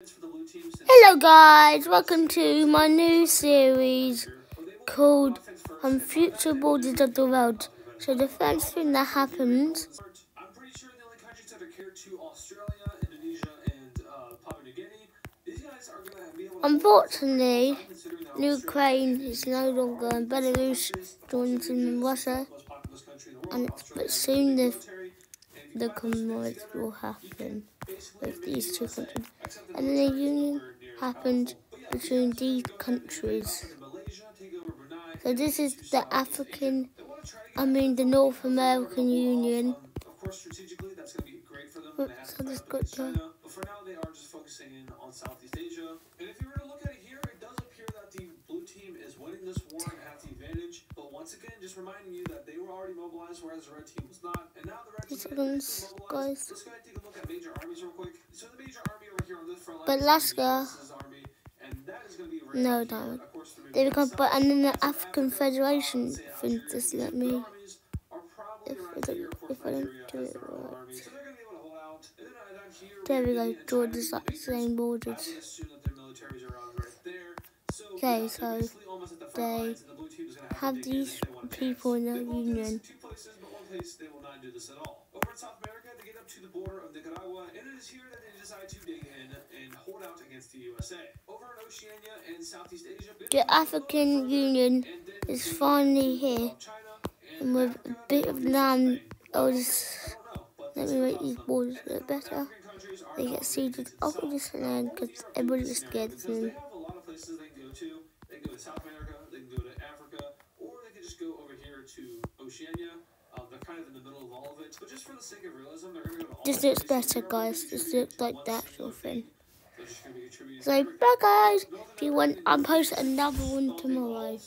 Hello guys, welcome to my new series called um, Future Borders of the World. So the first thing that happens Unfortunately, Ukraine is no longer in Belarus, joins in Russia, and but soon the, the Commonwealth will happen with these two countries. And the union happened between these countries. So this is the African, I mean the North American Union. Oops, I just got to... But for now, they are just focusing in on Southeast Asia. And if you were to look at it here, it does appear that the blue team is winning this war and have the advantage. But once again, just reminding you that they were already mobilized, whereas the red team was not. And now the red team is mobilized. Guys. Let's go ahead and take a look at major armies real quick. But Alaska. No, no. They become, but and then the African Federation thing just let me. If I don't, if I don't do it right. There we go. Georgia's like the same borders. Okay, so they have these people in the union. Over in South America, they get up to the border of Nicaragua, and it is here that they decide to the African Union is finally here, and with a bit of land, I'll just let me make these borders a bit better. They get seated over this land because everybody everybody's scared of them. South America, they can go to Africa, or they can just go over here to Oceania. Um, they're kind of in the middle of all of it, but just for the sake of realism, they're going to go to all This looks better, guys. This looks like the actual thing. So, bye, guys. If you want, I'll post another one tomorrow.